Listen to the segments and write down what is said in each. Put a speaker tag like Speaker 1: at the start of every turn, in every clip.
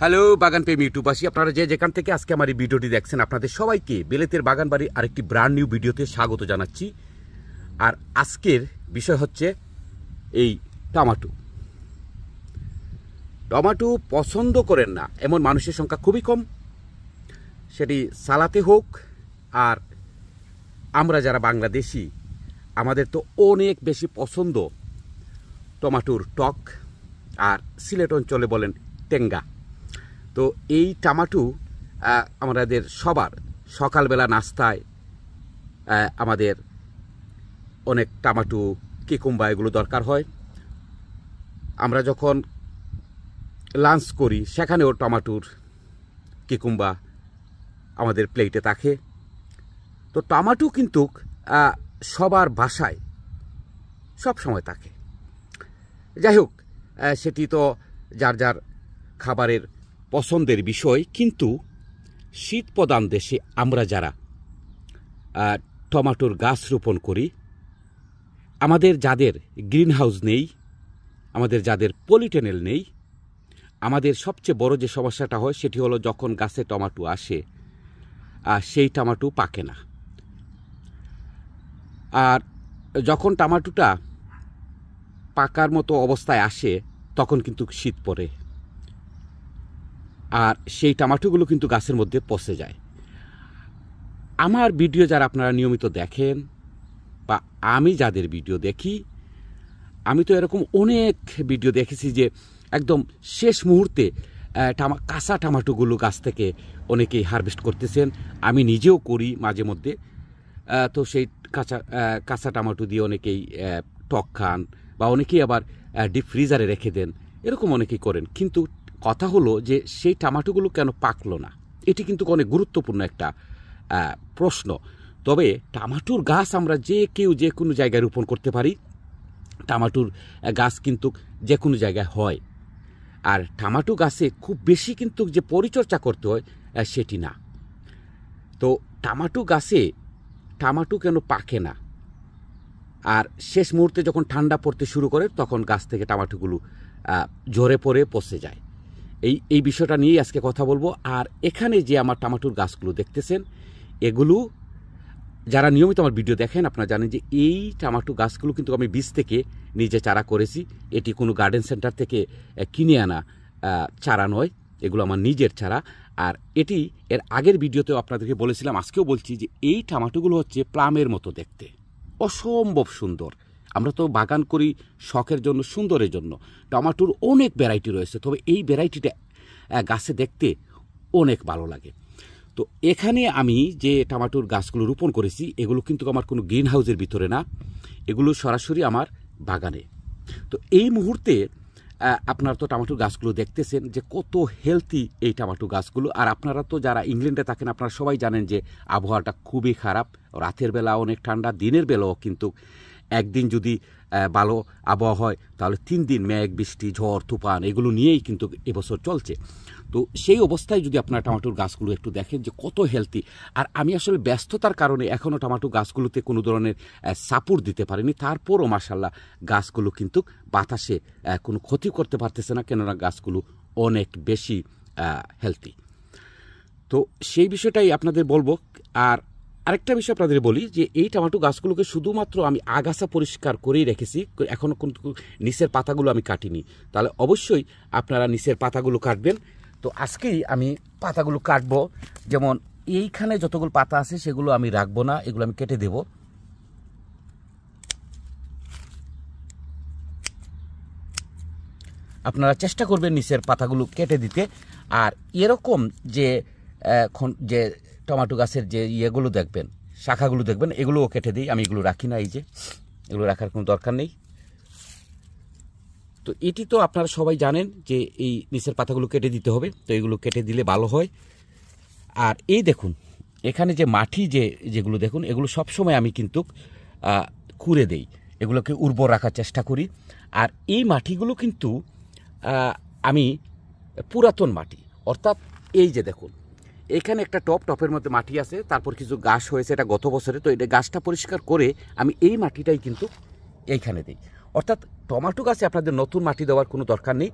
Speaker 1: Hello, বাগান প্রেমী ইউটিউবাসী। আপনারা যে যেখান থেকে আজকে আমার এই ভিডিওটি দেখছেন, আপনাদের সবাইকে বেলেতের বাগান বাড়ির আরেকটি ব্র্যান্ড নিউ ভিডিওতে স্বাগত জানাচ্ছি। আর আজকের বিষয় হচ্ছে এই টমাটো। টমাটো পছন্দ করেন না, এমন মানুষের সংখ্যা খুবই কম। সেটি সালাতে হোক, আর আমরা যারা বাংলাদেশি, আমাদের তো অনেক বেশি পছন্দ টমাটোর টক, আর সিলেট অঞ্চলে বলেন টেঙ্গা। তো এই টমাটো আমাদের সবার সকালবেলা নাস্তায় আমাদের অনেক টমাটো কিকুম্বা এগুলো দরকার হয়। আমরা যখন লাঞ্চ করি, সেখানেও টমাটোর কিকুম্বা আমাদের প্লেটে থাকে। তো টমাটো কিন্তু সবার বাসায় সব সময় থাকে। যাই হোক সেটি তো যার যার খাবারের পছন্দের বিষয়, কিন্তু শীত প্রধান দেশে আমরা যারা টমাটোর গাছ রোপণ করি, আমাদের যাদের গ্রিন হাউস নেই, আমাদের যাদের পলিটেনেল নেই, আমাদের সবচেয়ে বড় যে সমস্যাটা হয় সেটি হলো যখন গাছে টমাটো আসে আর সেই টমাটো পাকে না। আর যখন টমাটোটা পাকার মতো অবস্থায় আসে, তখন কিন্তু শীত পড়ে। আর সেই টমাটোগুলো কিন্তু গাছের মধ্যে পচে যায়। আমার ভিডিও যারা আপনারা নিয়মিত দেখেন বা আমি যাদের ভিডিও দেখি, আমি তো এরকম অনেক ভিডিও দেখেছি যে একদম শেষ মুহূর্তে টামা কাঁচা টমাটোগুলো গাছ থেকে অনেকেই হারভেস্ট করতেছেন। আমি নিজেও করি মাঝে মধ্যে। তো সেই কাঁচা কাঁচা টমাটো দিয়ে অনেকেই টক খান বা অনেকেই আবার ডিপ ফ্রিজারে রেখে দেন। এরকম অনেকেই করেন। কিন্তু কথা হলো যে সেই টমাটোগুলো কেন পাকলো না? এটি কিন্তু অনেক গুরুত্বপূর্ণ একটা প্রশ্ন। তবে টমাটোর গাছ আমরা যে কেউ যে কোনো জায়গায় রোপণ করতে পারি, টমাটোর গাছ কিন্তু যে কোনো জায়গায় হয়। আর টমাটো গাছে খুব বেশি কিন্তু যে পরিচর্যা করতে হয় সেটি না। তো টমাটো গাছে টমাটো কেন পাকে না? আর শেষ মুহূর্তে যখন ঠান্ডা পড়তে শুরু করে, তখন গাছ থেকে টমাটোগুলো ঝরে পড়ে, পচে যায়। এই এই বিষয়টা নিয়েই আজকে কথা বলব। আর এখানে যে আমার টামাটুর গাছগুলো দেখতেছেন, এগুলো যারা নিয়মিত আমার ভিডিও দেখেন, আপনারা জানেন যে এই টমাটো গাছগুলো কিন্তু আমি বীজ থেকে নিজে চারা করেছি। এটি কোনো গার্ডেন সেন্টার থেকে কিনে আনা চারা নয়, এগুলো আমার নিজের চারা। আর এটি এর আগের ভিডিওতেও আপনাদেরকে বলেছিলাম, আজকেও বলছি যে এই টমাটোগুলো হচ্ছে প্লামের মতো দেখতে। অসম্ভব সুন্দর। আমরা তো বাগান করি শখের জন্য, সুন্দরের জন্য। টমাটোর অনেক ভ্যারাইটি রয়েছে, তবে এই ভ্যারাইটিটা গাছে দেখতে অনেক ভালো লাগে। তো এখানে আমি যে টমাটোর গাছগুলো রোপণ করেছি, এগুলো কিন্তু আমার কোনো গ্রিন হাউসের ভিতরে না। এগুলো সরাসরি আমার বাগানে। তো এই মুহূর্তে আপনারা তো টমাটোর গাছগুলো দেখতেছেন যে কত হেলদি এই টমাটো গাছগুলো। আর আপনারা তো যারা ইংল্যান্ডে থাকেন, আপনারা সবাই জানেন যে আবহাওয়াটা খুবই খারাপ। রাতের বেলা অনেক ঠান্ডা, দিনের বেলাও কিন্তু একদিন যদি ভালো আবহাওয়া হয়, তাহলে তিন দিন মেঘ, বৃষ্টি, ঝড়, তুফান, এগুলো নিয়েই কিন্তু এবছর চলছে। তো সেই অবস্থায় যদি আপনার টমেটোর গাছগুলো একটু দেখেন যে কত হেলদি আর আমি আসলে ব্যস্ততার কারণে এখনও টমাটো গাছগুলোতে কোনো ধরনের সাপোর্ট দিতে পারিনি। তারপরও মার্শাল্লাহ গাছগুলো কিন্তু বাতাসে কোনো ক্ষতি করতে পারতেছে না, কেননা গাছগুলো অনেক বেশি হেলদি তো সেই বিষয়টাই আপনাদের বলব। আর আরেকটা বিষয় আপনাদের বলি যে এই টমেটো গাছগুলোকে শুধুমাত্র আমি আগাছা পরিষ্কার করেই রেখেছি এখনও কিন্তু নিচের পাতাগুলো আমি কাটিনি। তাহলে অবশ্যই আপনারা নিচের পাতাগুলো কাটবেন। তো আজকেই আমি পাতাগুলো কাটবো। যেমন এইখানে যতগুলো পাতা আছে সেগুলো আমি রাখব না, এগুলো আমি কেটে দেব। আপনারা চেষ্টা করবেন নিচের পাতাগুলো কেটে দিতে। আর এরকম যে যে টমেটো গাছের যে ইয়েগুলো দেখবেন, শাখাগুলো দেখবেন, এগুলোও কেটে দিই। আমি এগুলো রাখি না, এই যে। এগুলো রাখার কোনো দরকার নেই। তো এটি তো আপনারা সবাই জানেন যে এই নিচের পাতাগুলো কেটে দিতে হবে। তো এগুলো কেটে দিলে ভালো হয়। আর এই দেখুন, এখানে যে মাটি যে, যেগুলো দেখুন, এগুলো সবসময় আমি কিন্তু খুঁড়ে দেই। এগুলোকে উর্বর রাখার চেষ্টা করি। আর এই মাটিগুলো কিন্তু আমি পুরাতন মাটি। অর্থাৎ এই যে দেখুন এখানে একটা টপ, টপের মধ্যে মাটি আছে, তারপর কিছু গাছ হয়েছে, এটা গত বছরে, তো এটা গাছটা পরিষ্কার করে আমি এই মাটিটাই কিন্তু এইখানে দিই। অর্থাৎ টমাটো গাছে আপনাদের নতুন মাটি দেওয়ার কোনো দরকার নেই।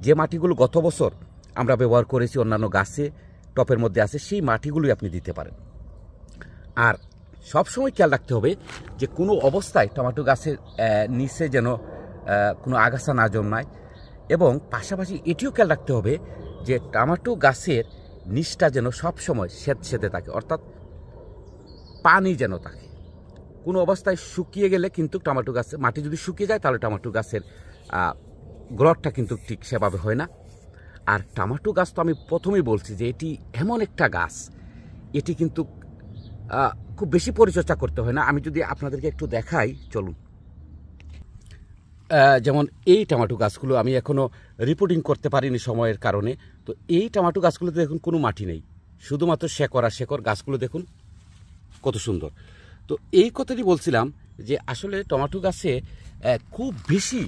Speaker 1: যে মাটিগুলো গত বছর আমরা ব্যবহার করেছি অন্যান্য গাছে, টপের মধ্যে আছে, সেই মাটিগুলোই আপনি দিতে পারেন। আর সবসময় খেয়াল রাখতে হবে যে কোনো অবস্থায় টমাটো গাছের নিচে যেন কোনো আগাছা না জন্মায়। এবং পাশাপাশি এটিও খেয়াল রাখতে হবে যে টমাটো গাছের নিচটা যেন সবসময় সেতে থাকে, অর্থাৎ পানি যেন থাকে। কোনো অবস্থায় শুকিয়ে গেলে কিন্তু টমেটো গাছে, মাটি যদি শুকিয়ে যায় তাহলে টমেটো গাছের গ্রথটা কিন্তু ঠিক সেভাবে হয় না। আর টমেটো গাছ তো আমি প্রথমেই বলছি যে এটি এমন একটা গাছ, এটি কিন্তু খুব বেশি পরিচর্যা করতে হয় না। আমি যদি আপনাদেরকে একটু দেখাই, চলুন। যেমন এই টমেটো গাছগুলো আমি এখনও রিপোর্টিং করতে পারিনি সময়ের কারণে। তো এই টমেটো গাছগুলোতে দেখুন কোনো মাটি নেই। শুধুমাত্র শেকড় আর শেকড় গাছগুলো দেখুন, কত সুন্দর। তো এই কথাটি বলছিলাম যে আসলে টমাটো গাছে খুব বেশি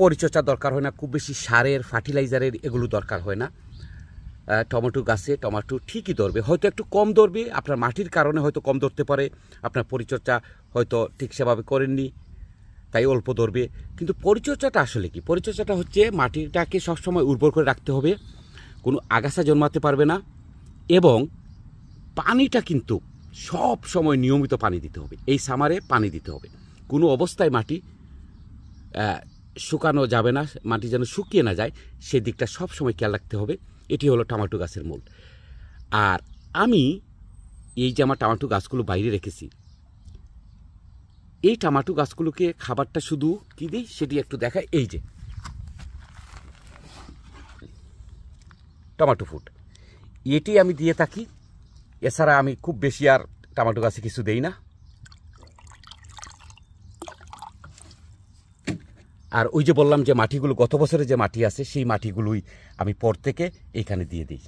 Speaker 1: পরিচর্যা দরকার হয় না, খুব বেশি সারের, ফার্টিলাইজারের এগুলো দরকার হয় না। টমেটো গাছে টমেটো ঠিকই ধরবে। হয়তো একটু কম ধরবে, আপনার মাটির কারণে হয়তো কম ধরতে পারে, আপনার পরিচর্যা হয়তো ঠিক সেভাবে করেননি। তাই অল্প ধরবে। কিন্তু পরিচর্যাটা আসলে কি? পরিচর্যাটা হচ্ছে মাটিটাকে সবসময় উর্বর করে রাখতে হবে, কোনো আগাছা জন্মাতে পারবে না এবং পানিটা কিন্তু সব সময় নিয়মিত পানি দিতে হবে। এই সামারে পানি দিতে হবে। কোনো অবস্থায় মাটি শুকানো যাবে না, মাটি যেন শুকিয়ে না যায় সেই দিকটা সব সময় খেয়াল রাখতে হবে। এটি হলো টমেটো গাছের মূল। আর আমি এই যে আমার টমেটো গাছগুলো বাইরে রেখেছি এই টমেটো গাছগুলোকে খাবারটা শুধু কি দিই? সেটি একটু দেখায় এই যে। টমাটো ফুড এটি আমি দিয়ে থাকি। এছাড়া আমি খুব বেশি আর টমেটো গাছে কিছু দেই না। আর ওই যে বললাম যে মাটিগুলো, গত বছরে যে মাটি আছে, সেই মাটিগুলোই আমি পর থেকে এইখানে দিয়ে দিই।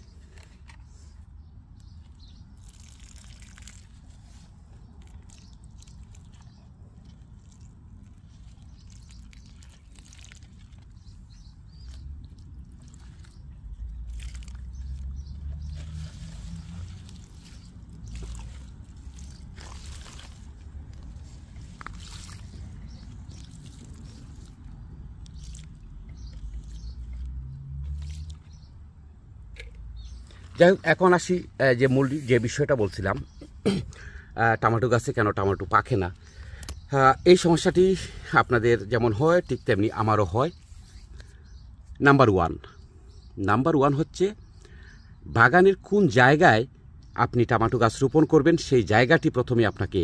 Speaker 1: যাই হোক, এখন আসি যে মূল যে বিষয়টা বলছিলাম টমেটো গাছে কেন টমেটো পাকে না? এই সমস্যাটি আপনাদের যেমন হয়, ঠিক তেমনি আমারও হয়। নাম্বার ওয়ান নাম্বার ওয়ান হচ্ছে, বাগানের কোন জায়গায় আপনি টমেটো গাছ রোপণ করবেন, সেই জায়গাটি প্রথমে আপনাকে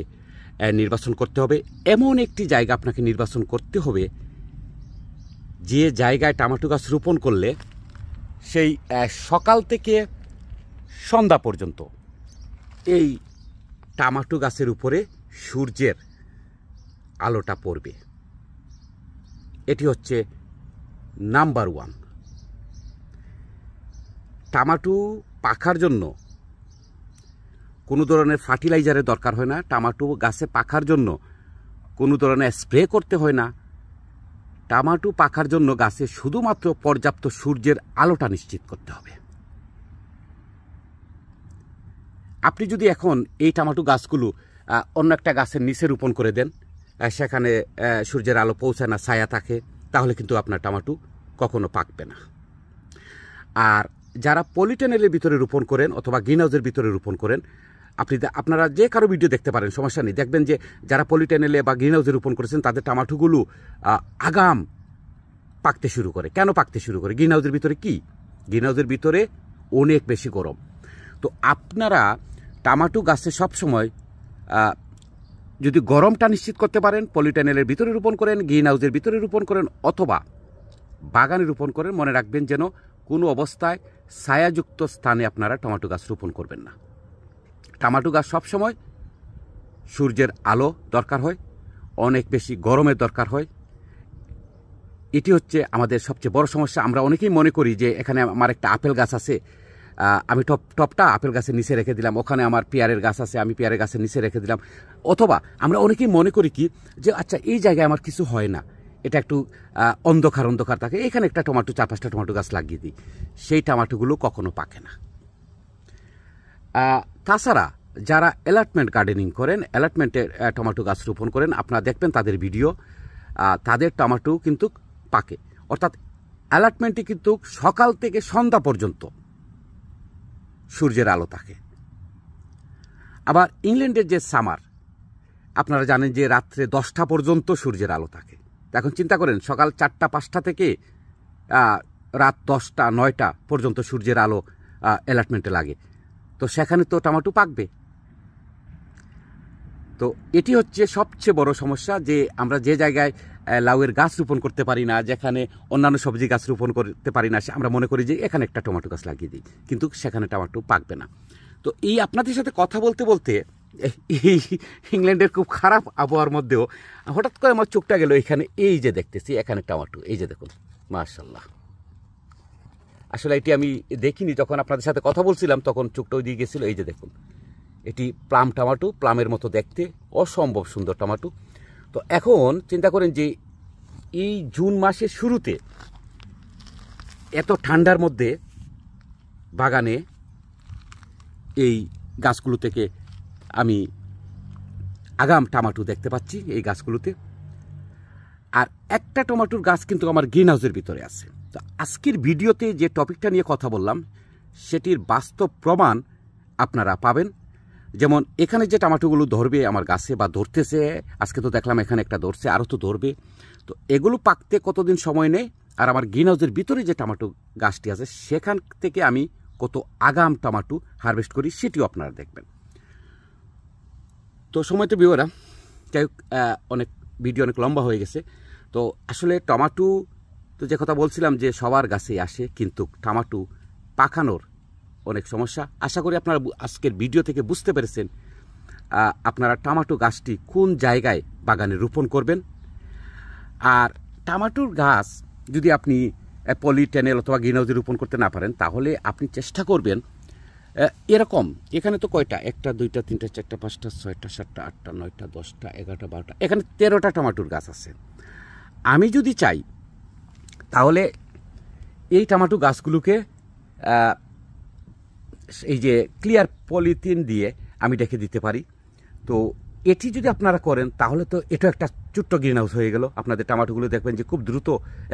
Speaker 1: নির্বাচন করতে হবে। এমন একটি জায়গা আপনাকে নির্বাচন করতে হবে, যে জায়গায় টমেটো গাছ রোপণ করলে সেই সকাল থেকে সন্ধ্যা পর্যন্ত। এই টামাটো গাছের উপরে সূর্যের আলোটা পড়বে। এটি হচ্ছে নাম্বার ওয়ান। টামাটো পাখার জন্য কোনো ধরনের ফার্টিলাইজারের দরকার হয় না। টামাটো গাছে পাখার জন্য কোনো ধরনের স্প্রে করতে হয় না। টামাটো পাখার জন্য গাছে শুধুমাত্র পর্যাপ্ত সূর্যের আলোটা নিশ্চিত করতে হবে। আপনি যদি এখন এই টমেটো গাছগুলো অন্য একটা গাছের নিচে রোপণ করে দেন সেখানে সূর্যের আলো পৌঁছায় না, ছায়া থাকে, তাহলে কিন্তু আপনার টমেটো কখনো পাকবে না। আর যারা পলিটেনেলের ভিতরে রোপণ করেন অথবা গ্রিন হাউসের ভিতরে রোপণ করেন, আপনি আপনারা যে কারও ভিডিও দেখতে পারেন, সমস্যা নেই। দেখবেন যে যারা পলিটেনেলে বা গ্রিন হাউসে রোপণ করেছেন, তাদের টমাটোগুলো আগাম পাকতে শুরু করে। কেন পাকতে শুরু করে? গ্রিন হাউসের ভিতরে কি? গ্রিন হাউসের ভিতরে অনেক বেশি গরম। তো আপনারা টামাটো গাছে সবসময় যদি গরমটা নিশ্চিত করতে পারেন, পলিটেনেলের ভিতরে রোপণ করেন, গ্রিন হাউসের ভিতরে রোপণ করেন, অথবা বাগানে রোপণ করেন, মনে রাখবেন যেন কোনো অবস্থায় ছায়াযুক্ত স্থানে আপনারা টমাটো গাছ রোপণ করবেন না। টমেটো গাছ সবসময় সূর্যের আলো দরকার হয়, অনেক বেশি গরমের দরকার হয়। এটি হচ্ছে আমাদের সবচেয়ে বড় সমস্যা। আমরা অনেকেই মনে করি যে এখানে আমার একটা আপেল গাছ আছে আমি টপ, টপটা আপেল গাছের নিচে রেখে দিলাম। ওখানে আমার পেয়ারের গাছ আছে, আমি পেয়ারের গাছের নিচে রেখে দিলাম। অথবা আমরা অনেকেই মনে করি কি যে আচ্ছা এই জায়গায় আমার কিছু হয় না। এটা একটু অন্ধকার অন্ধকার থাকে। এখানে একটা টমাটো, চার পাঁচটা টমাটো গাছ লাগিয়ে দিই। সেই টমাটোগুলো কখনো পাকে না। তাছাড়া যারা অ্যালার্টমেন্ট গার্ডেনিং করেন অ্যালার্টমেন্টে টমাটো গাছ রোপণ করেন, আপনারা দেখবেন তাদের ভিডিও তাদের টমাটো কিন্তু পাকে। অর্থাৎ অ্যালার্টমেন্টে কিন্তু সকাল থেকে সন্ধ্যা পর্যন্ত। সূর্যের আলো থাকে আবার ইংল্যান্ডের যে সামার, আপনারা জানেন যে রাত্রে দশটা পর্যন্ত সূর্যের আলো থাকে এখন চিন্তা করেন, সকাল চারটা, পাঁচটা থেকে রাত দশটা, নয়টা পর্যন্ত সূর্যের আলো অ্যালার্টমেন্টে লাগে। তো সেখানে তো টমাটো পাকবে। তো এটি হচ্ছে সবচেয়ে বড় সমস্যা যে আমরা যে জায়গায় লাউয়ের গাছ রোপণ করতে পারি না, যেখানে অন্যান্য সবজি গাছ রোপণ করতে পারি না আমরা মনে করি যে এখানে একটা টমেটো গাছ লাগিয়ে দিই, কিন্তু সেখানে টমেটো পাকবে না। তো এই আপনাদের সাথে কথা বলতে বলতে এই ইংল্যান্ডের খুব খারাপ আবহাওয়ার মধ্যেও হঠাৎ করে আমার চোখটা গেল এখানে, এই যে দেখতেছি, এখানে টমেটো, এই যে দেখুন মার্শাল্লাহ আসলে এটি আমি দেখিনি, যখন আপনাদের সাথে কথা বলছিলাম, তখন চোখটা ওই দিকে গেছিল, এই যে দেখুন। এটি প্লাম টমাটো, প্লামের মতো দেখতে, অসম্ভব সুন্দর টমাটো। তো এখন চিন্তা করেন যে এই জুন মাসের শুরুতে এত ঠান্ডার মধ্যে বাগানে এই গাছগুলো থেকে আমি আগাম টমাটো দেখতে পাচ্ছি এই গাছগুলোতে। আর একটা টমাটোর গাছ কিন্তু আমার গ্রিন হাউসের ভিতরে আছে। তো আজকের ভিডিওতে যে টপিকটা নিয়ে কথা বললাম, সেটির বাস্তব প্রমাণ আপনারা পাবেন। যেমন এখানে যে টমাটোগুলো ধরবে আমার গাছে বা ধরতেছে, আজকে তো দেখলাম এখানে একটা ধরছে, আরও তো ধরবে। তো এগুলো পাকতে কতদিন সময় নেয়? আর আমার গ্রিন হাউসের ভিতরে যে টমাটো গাছটি আছে, সেখান থেকে আমি কত আগাম টমাটো হারভেস্ট করি সেটিও আপনারা দেখবেন। তো সময় তো বিওরা যাই হোক অনেক ভিডিও অনেক লম্বা হয়ে গেছে। তো আসলে টমাটো, তো যে কথা বলছিলাম যে সবার গাছেই আসে, কিন্তু টমাটো পাকানোর অনেক সমস্যা। আশা করি আপনারা আজকের ভিডিও থেকে বুঝতে পেরেছেন আপনারা টমাটো গাছটি কোন জায়গায় বাগানে রোপণ করবেন। আর টমাটোর গাছ যদি আপনি পলিটেনেল অথবা গ্রিন হাউসে রোপণ করতে না পারেন, তাহলে আপনি চেষ্টা করবেন এরকম। এখানে তো কয়টা? একটা, দুইটা, তিনটা, চারটা, পাঁচটা, ছয়টা, সাতটা, আটটা, নয়টা, দশটা, এগারোটা, বারোটা। এখানে তেরোটা টমাটোর গাছ আছে। আমি যদি চাই, তাহলে এই টমাটো গাছগুলোকে এই যে ক্লিয়ার পলিথিন দিয়ে আমি ডেকে দিতে পারি। তো এটি যদি আপনারা করেন, তাহলে তো এটা একটা ছোট্ট গ্রিন হাউস হয়ে গেল। আপনাদের টমাটোগুলো দেখবেন যে খুব দ্রুত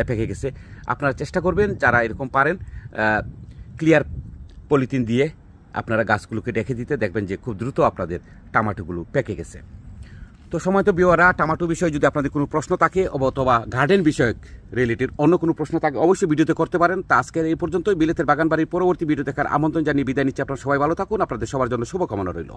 Speaker 1: পেকে গেছে। আপনারা চেষ্টা করবেন, যারা এরকম পারেন ক্লিয়ার পলিথিন দিয়ে আপনারা গাছগুলোকে ডেকে দিতে। দেখবেন যে খুব দ্রুত আপনাদের টমাটোগুলো পেকে গেছে। তো সময় তো বিওয়ারা টামাটো বিষয়ে যদি আপনাদের কোনো প্রশ্ন থাকে অথবা গার্ডেন বিষয়ক রিলেটেড অন্য কোনো প্রশ্ন থাকে, অবশ্যই ভিডিওতে করতে পারেন। তা আজকের এই পর্যন্তই। বিলেতের বাগান বাড়ির পরবর্তী ভিডিও দেখার আমন্ত্রণ জানিয়ে বিদায় নিচ্ছি। আপনারা সবাই ভালো থাকুন। আপনাদের সবার জন্য শুভকামনা রইল।